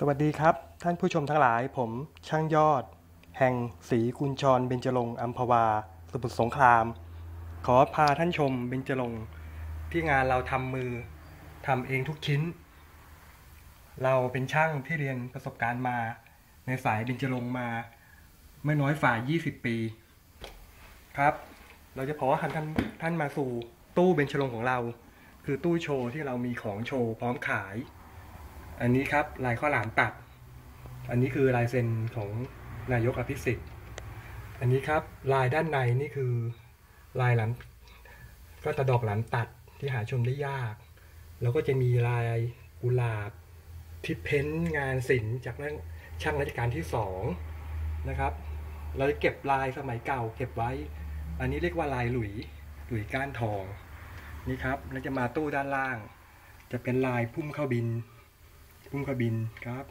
สวัสดีครับ ท่านผู้ชมทั้งหลายผมช่างยอด แห่งศรีกุญชรเบญจรงอัมพวา สมุทรสงคราม ขอพาท่านชมเบญจรงที่งานเราทำมือทำเองทุกชิ้น เราเป็นช่างที่เรียนประสบการณ์มา ในสายเบญจรงมา ไม่น้อยฝ่า 20 ปี ครับ เราจะขอหันท่านท่านมาสู่ตู้เบญจรงของเรา คือตู้โชว์ที่เรามีของโชว์พร้อมขาย อันนี้ครับลายข้าวหลามตัด อันนี้คือลายเซ็นของนายกอภิสิทธิ์ อันนี้ครับลายด้านในนี่คือลายหลามก็ตะดอกหลามตัดที่หาชมได้ยาก แล้วก็จะมีลายกุหลาบที่เพ้นงานศิลป์จากช่างราชการที่สองนะครับ เราจะเก็บลายสมัยเก่า เก็บไว้ อันนี้เรียกว่าลายหลุยหลุยก้านทองนี่ครับแล้วจะมาตู้ด้านล่าง จะเป็นลายพุ่มเข้าบิน ปุ้มขบินครับ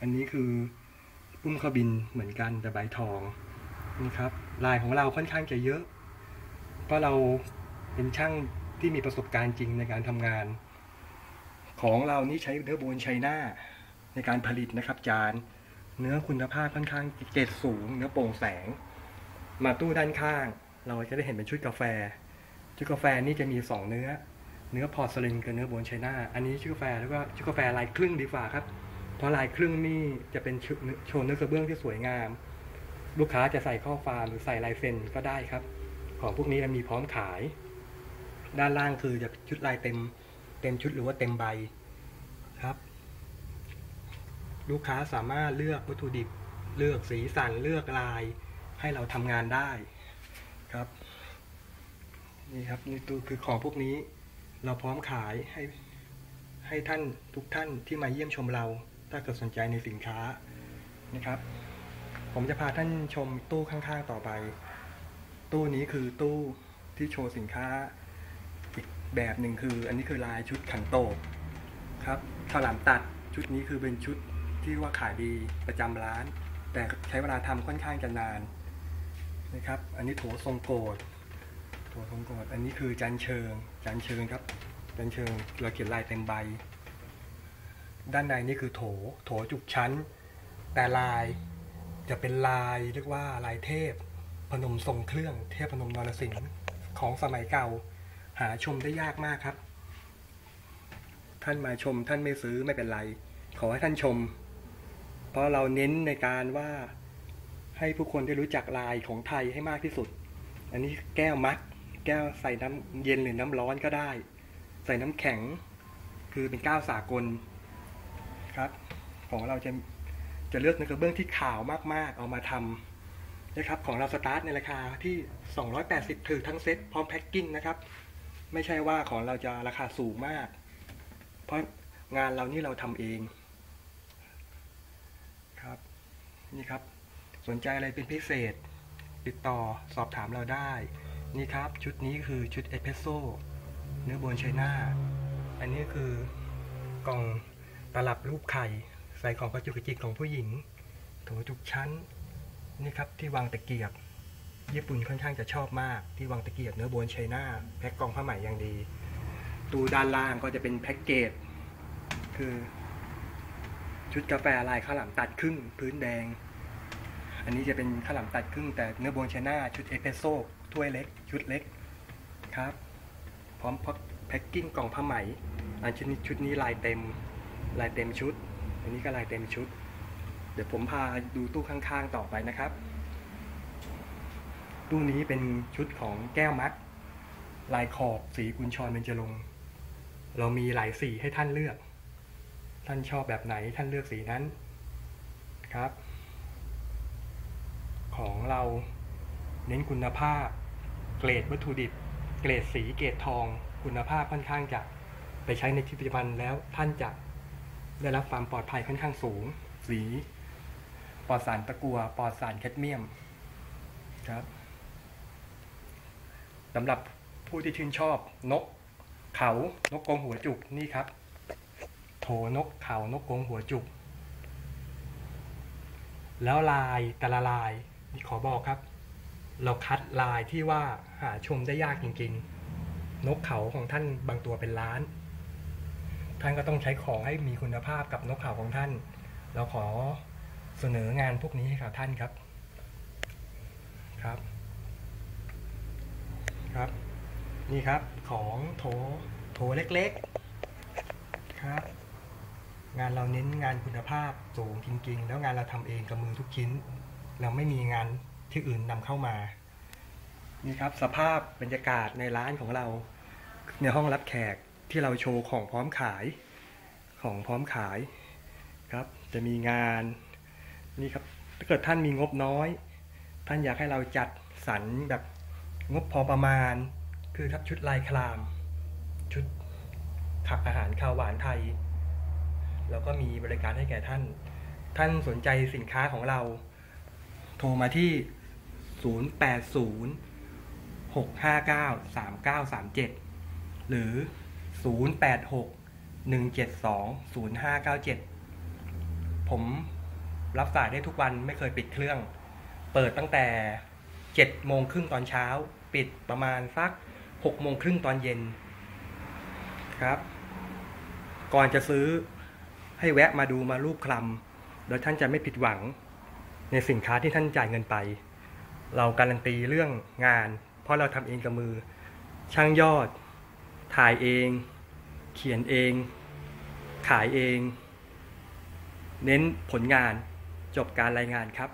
อันนี้คือปุ้มขบินเหมือนกันแต่ใบทองนี่ครับลายของเราค่อนข้างจะเยอะ เพราะเราเป็นช่างที่มีประสบการณ์จริงในการทำงาน ของเรานี่ใช้เนื้อโบนไชน่าในการผลิตนะครับ จานเนื้อคุณภาพค่อนข้างเกรดสูง เนื้อโปร่งแสง มาตู้ด้านข้าง เราจะได้เห็นเป็นชุดกาแฟ ชุดกาแฟนี่จะมีสองเนื้อ เนื้อพอร์สลินกับเนื้อโบนไชน่าอันนี้ชื่อกาแฟแล้วก็ชื่อกาแฟลายครึ่งดีกว่าครับ เพราะลายครึ่งนี่จะเป็นชโชว์เนื้อกระเบื้องที่สวยงาม ลูกค้าจะใส่ข้อความหรือใส่ลายเซ็นก็ได้ครับ ของพวกนี้มันมีพร้อมขาย ด้านล่างคือจะชุดลายเต็มเต็มชุดหรือว่าเต็มใบครับ ลูกค้าสามารถเลือกวัตถุดิบเลือกสีสันเลือกลายให้เราทำงานได้ครับ นี่ครับนี่ตัวคือของพวกนี้ เราพร้อมขายให้ให้ท่านทุกท่านที่มาเยี่ยมชมเรา ถ้าเกิดสนใจในสินค้านะครับ ผมจะพาท่านชมตู้ข้างๆต่อไป ตู้นี้คือตู้ที่โชว์สินค้า อีกแบบหนึ่งคือ อันนี้คือลายชุดขันโตกครับข้าวหลามตัดชุดนี้คือเป็นชุดที่ว่าขายดีประจำร้าน แต่ใช้เวลาทำค่อนข้างจะนานนะครับ อันนี้โถทรงโกดัวทรงกดอันนี้คือจันเชิง จันเชิงครับ จันเชิงเราเขียนลายเต็มใบ ด้านในนี่คือโถ โถจุกชั้น แต่ลายจะเป็นลายเรียกว่าลายเทพ พนมทรงเครื่อง เทพพนมนรสิงห์ของสมัยเก่า หาชมได้ยากมากครับ ท่านมาชมท่านไม่ซื้อไม่เป็นไร ขอให้ท่านชม เพราะเราเน้นในการว่าให้ผู้คนได้รู้จักลายของไทยให้มากที่สุด อันนี้แก้วมัด แก้วใส่น้ำเย็นหรือน้ำร้อนก็ได้ ใส่น้ำแข็ง คือเป็นก้าวสากลครับ ของเราจะจะเลือกเนื้อกระเบื้องที่ขาวมากๆ เอามาทำนะครับของเราสตาร์ทในราคาที่ 280 คือทั้งเซ็ตพร้อม packing นะครับ ไม่ใช่ว่าของเราจะราคาสูงมาก เพราะงานเรานี่เราทำเองครับนี่ครับ สนใจอะไรเป็นพิเศษ ติดต่อสอบถามเราได้ นี่ครับชุดนี้คือชุดเอสเพรสโซ่เนื้อ bone chinaอันนี้คือกล่องตลับรูปไข่ใส่ของกระจุกกระจิกของผู้หญิงโถจุกชั้นนี่ครับที่วางตะเกียบ ญี่ปุ่นค่อนข้างจะชอบมากที่วางตะเกียบเนื้อ bone china แพ็คกล่องผ้าไหมอย่างดีตู้ด้านล่างก็จะเป็นแพ็กเกจคือ ชุดกาแฟลายข้าวหลามตัดครึ่งพื้นแดง อันนี้จะเป็นข้าวหลามตัดครึ่งแต่เนื้อ bone china ชุดเอสเปรสโซ่ถ้วยเล็ก ชุดเล็กครับ พร้อมแพ็กกิ้งกล่องผ้าไหม อันชุดนี้ชุดนี้ลายเต็มลายเต็มชุด อันนี้ก็ลายเต็มชุด เดี๋ยวผมพาดูตู้ข้างๆต่อไปนะครับ ตู้นี้เป็นชุดของแก้วมัดลายขอบสีกุญชรเบญจรงเรามีหลายสีให้ท่านเลือก ท่านชอบแบบไหนท่านเลือกสีนั้นครับ เรา เน้นคุณภาพ เกรดวัตถุดิบ เกรดสีเกรดทอง คุณภาพค่อนข้างจะไปใช้ในที่ปัจจุบันแล้วท่านจะได้รับความปลอดภัยค่อนข้างสูง สีปลอดสารตะกัวปลอดสารแคดเมียมครับสำหรับผู้ที่ชื่นชอบนกเขานกกรงหัวจุกนี่ครับ โถนกเขานกกรงหัวจุก แล้วลายแต่ละลาย ขอบอกครับ เราคัดลายที่ว่าหาชมได้ยากจริงๆ นกเขาของท่านบางตัวเป็นล้าน ท่านก็ต้องใช้ของให้มีคุณภาพกับนกเขาของท่าน เราขอเสนองานพวกนี้ให้กับท่านครับ ครับ ครับ นี่ครับของโถโถเล็กๆ ครับงานเราเน้นงานคุณภาพสูงจริง ๆ แล้วงานเราทำเองกับมือทุกชิ้น เราไม่มีงานที่อื่นนำเข้ามา นี่ครับสภาพบรรยากาศในร้านของเรา ในห้องรับแขกที่เราโชว์ของพร้อมขายของพร้อมขายครับ จะมีงานนี่ครับถ้าเกิดท่านมีงบน้อย ท่านอยากให้เราจัดสรรแบบงบพอประมาณ คือครับชุดลายคลาม ชุดขับอาหารข้าวหวานไทยเราก็มีบริการให้แก่ท่าน ท่านสนใจสินค้าของเรา โทรมาที่ 080 659 3937 หรือ 086 172 0597 ผมรับสายได้ทุกวันไม่เคยปิดเครื่อง เปิดตั้งแต่7โมงครึ่งตอนเช้า ปิดประมาณสัก6โมงครึ่งตอนเย็นครับ ก่อนจะซื้อให้แวะมาดูมารูปคลำแล้วท่านจะไม่ผิดหวัง ในสินค้าที่ท่านจ่ายเงินไป เราการันตีเรื่องงาน เพราะเราทำเองกับมือ ช่างยอด ถ่ายเอง เขียนเอง ขายเอง เน้นผลงานจบการรายงานครับ